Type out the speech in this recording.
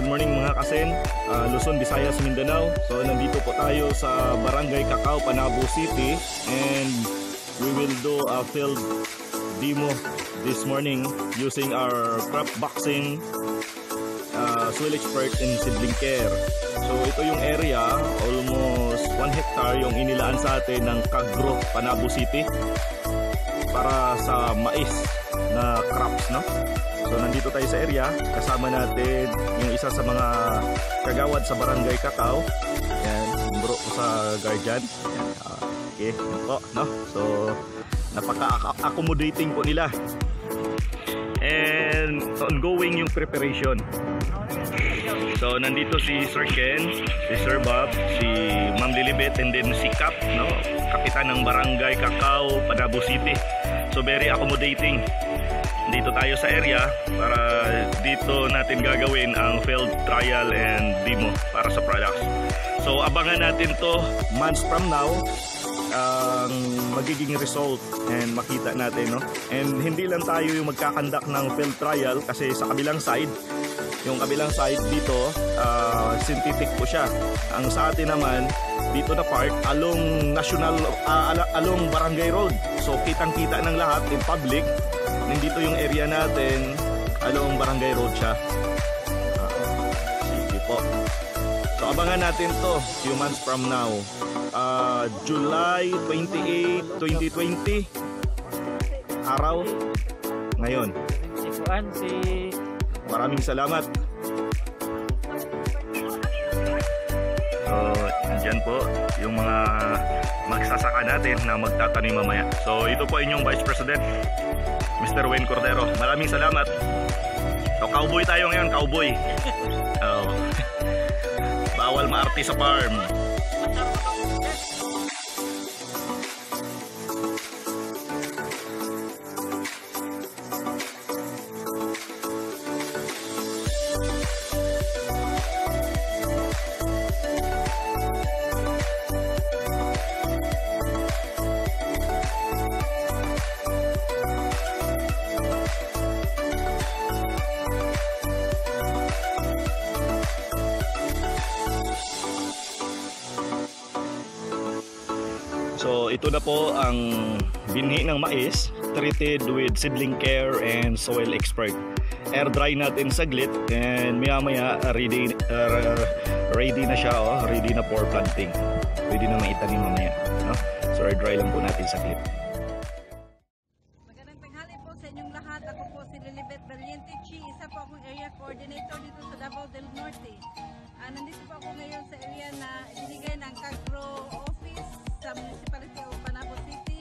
morning mga kasen, uh, Luzon, Visayas, Mindanao. So nandito po tayo sa Barangay Cacao, Panabo City and we will do a field demo this morning using our crop boxing uh, soil expert and seedling care. So ito yung area, almost 1 hectare yung inilaan sa atin ng Cagro, Panabo City para sa mais na crops, no? So nandito tayo sa area, kasama natin yung isa sa mga kagawad sa Barangay Cacao. Yan, bro ko sa guardian. Uh, okay, po, no? So napaka-accommodating po nila. And ongoing yung preparation. So nandito si Sir Ken, si Sir Bob, si Ma'am Lilibet and then si Cap, no? Kapitan ng Barangay Cacao, Panabo City. So very accommodating dito tayo sa area para dito natin gagawin ang field trial and demo para sa products. So abangan natin to months from now ang magiging result and makita natin no. And hindi lang tayo yung magkakandak ng field trial kasi sa kabilang side yung kabilang side dito uh, synthetic po siya. Ang sa atin naman dito na part along national uh, along barangay road. So kitang-kita ng lahat in public nandito yung area natin along barangay road siya uh, sige po. So abangan natin to few months from now. Uh, July 28 2020 araw ngayon. Si Juan si maraming salamat. So dyan po yung mga magsasaka natin na magtatanim mamaya. So ito po inyong Vice President Mr. Wayne Cordero. Maraming salamat. So, cowboy tayo ngayon, cowboy. Oh. Bawal maarte sa farm. So ito na po ang binhi ng mais treated with seedling care and soil expert. Air dry natin saglit and maya maya ready, uh, ready na siya oh, ready na for planting. Pwede na maitanim mamaya. No? So air dry lang po natin saglit. Magandang tanghali po sa inyong lahat. Ako po si Lilibet Valiente Chi, isa po akong area coordinator dito sa Davao del Norte. Uh, nandito po ako ngayon sa area na ibinigay ng Cagro Office sa Municipality of Panabo